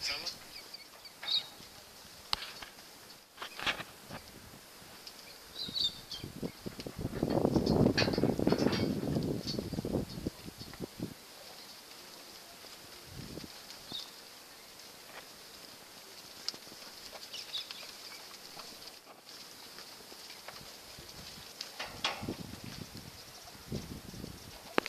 Summer.